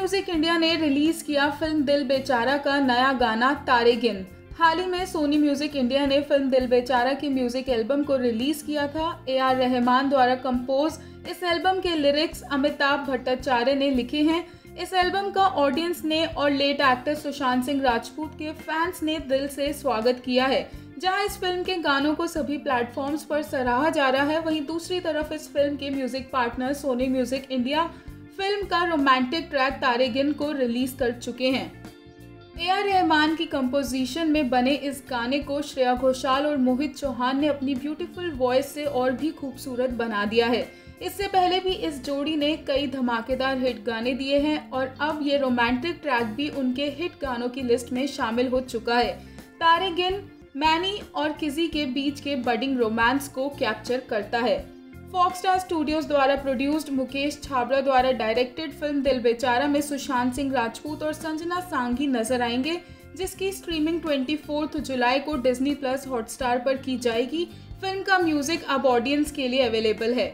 Music India ने release किया film Dil Bechara का नया गाना, तारे गिन। हाल ही में सोनी म्यूज़िक इंडिया ने फ़िल्म दिल बेचारा की म्यूज़िक एल्बम को रिलीज़ किया था। ए आर रहमान द्वारा कंपोज इस एल्बम के लिरिक्स अमिताभ भट्टाचार्य ने लिखे हैं। इस एल्बम का ऑडियंस ने और लेट एक्टर सुशांत सिंह राजपूत के फैंस ने दिल से स्वागत किया है। जहाँ इस फ़िल्म के गानों को सभी प्लेटफॉर्म्स पर सराहा जा रहा है, वहीं दूसरी तरफ़ इस फ़िल्म के music partner Sony music India film का रोमांटिक ट्रैक तारे गिन को रिलीज़ कर चुके हैं। ए आर रहमान की कंपोजिशन में बने इस गाने को श्रेया घोषाल और मोहित चौहान ने अपनी ब्यूटीफुल वॉइस से और भी खूबसूरत बना दिया है। इससे पहले भी इस जोड़ी ने कई धमाकेदार हिट गाने दिए हैं और अब ये रोमांटिक ट्रैक भी उनके हिट गानों की लिस्ट में शामिल हो चुका है। तारे गिन, मैनी और किसी के बीच के बडिंग रोमांस को कैप्चर करता है। फॉक्सटार स्टूडियोज द्वारा प्रोड्यूस्ड मुकेश छाबड़ा द्वारा डायरेक्टेड फ़िल्म दिल बेचारा में सुशांत सिंह राजपूत और संजना सांघी नज़र आएँगे, जिसकी स्ट्रीमिंग ट्वेंटी जुलाई को डिज्नी प्लस हॉटस्टार पर की जाएगी। फ़िल्म का म्यूज़िक अब ऑडियंस के लिए अवेलेबल है।